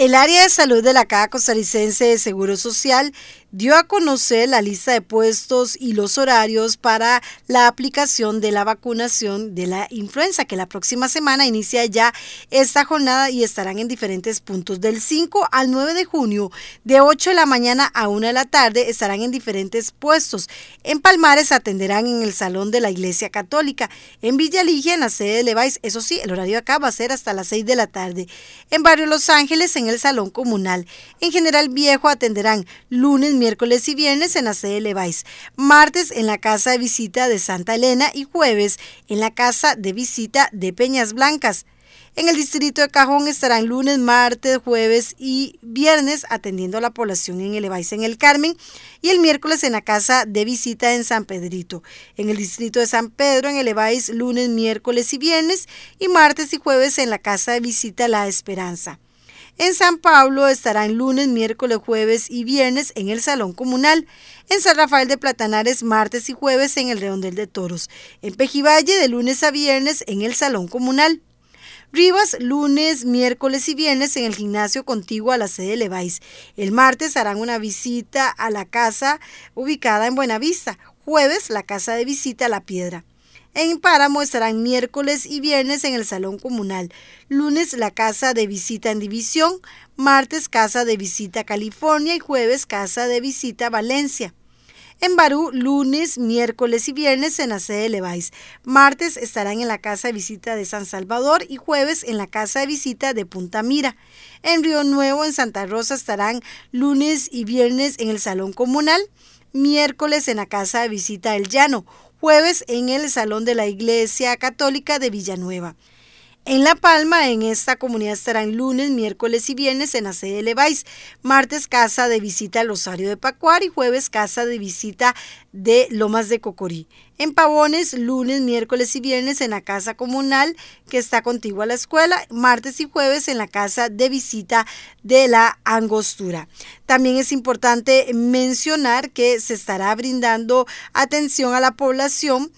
El área de salud de la Caja Costarricense de Seguro Social dio a conocer la lista de puestos y los horarios para la aplicación de la vacunación de la influenza, que la próxima semana inicia ya esta jornada y estarán en diferentes puntos. Del 5 al 9 de junio, de 8 de la mañana a 1 de la tarde, estarán en diferentes puestos. En Palmares atenderán en el Salón de la Iglesia Católica. En Villa Ligia, en la sede de Leváis, eso sí, el horario acá va a ser hasta las 6 de la tarde. En Barrio Los Ángeles, en el Salón Comunal. En General Viejo atenderán lunes, miércoles y viernes en la sede Leváis, martes en la casa de visita de Santa Elena y jueves en la casa de visita de Peñas Blancas. En el distrito de Cajón estarán lunes, martes, jueves y viernes atendiendo a la población en el en el Carmen y el miércoles en la casa de visita en San Pedrito. En el distrito de San Pedro en el lunes, miércoles y viernes y martes y jueves en la casa de visita La Esperanza. En San Pablo estarán lunes, miércoles, jueves y viernes en el Salón Comunal. En San Rafael de Platanares martes y jueves en el Redondel de Toros. En Pejivalle de lunes a viernes en el Salón Comunal. Rivas, lunes, miércoles y viernes en el gimnasio contiguo a la sede de. El martes harán una visita a la casa ubicada en Buenavista. Jueves, la casa de visita a La Piedra. En Páramo estarán miércoles y viernes en el Salón Comunal, lunes la Casa de Visita en División, martes Casa de Visita California y jueves Casa de Visita Valencia. En Barú, lunes, miércoles y viernes en la sede de Leváis. Martes estarán en la Casa de Visita de San Salvador y jueves en la Casa de Visita de Punta Mira. En Río Nuevo, en Santa Rosa, estarán lunes y viernes en el Salón Comunal, miércoles en la Casa de Visita del Llano, jueves en el Salón de la Iglesia Católica de Villanueva. En La Palma, en esta comunidad estarán lunes, miércoles y viernes en la sede de Leváis, martes casa de visita al Rosario de Pacuar y jueves casa de visita de Lomas de Cocorí. En Pavones, lunes, miércoles y viernes en la casa comunal que está contigua a la escuela, martes y jueves en la casa de visita de la Angostura. También es importante mencionar que se estará brindando atención a la población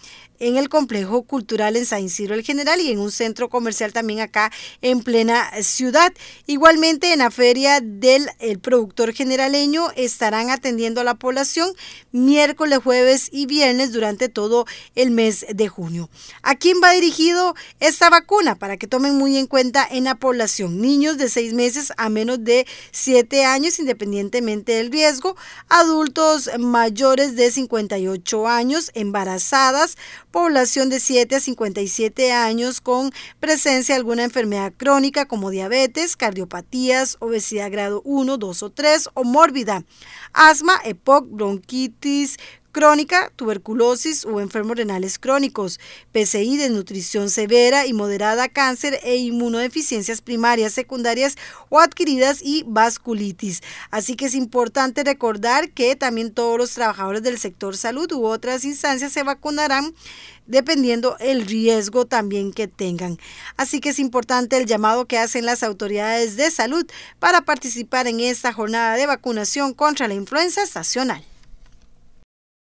en el complejo cultural en San Isidro el General y en un centro comercial también acá en plena ciudad. Igualmente en la feria del el productor generaleño estarán atendiendo a la población miércoles, jueves y viernes durante todo el mes de junio. ¿A quién va dirigido esta vacuna? Para que tomen muy en cuenta en la población. Niños de seis meses a menos de siete años independientemente del riesgo. Adultos mayores de 58 años, embarazadas, población de 7 a 57 años con presencia de alguna enfermedad crónica como diabetes, cardiopatías, obesidad grado 1, 2 o 3 o mórbida, asma, EPOC, bronquitis, crónica, tuberculosis o enfermos renales crónicos, PCI, desnutrición severa y moderada, cáncer e inmunodeficiencias primarias, secundarias o adquiridas y vasculitis. Así que es importante recordar que también todos los trabajadores del sector salud u otras instancias se vacunarán dependiendo el riesgo también que tengan. Así que es importante el llamado que hacen las autoridades de salud para participar en esta jornada de vacunación contra la influenza estacional.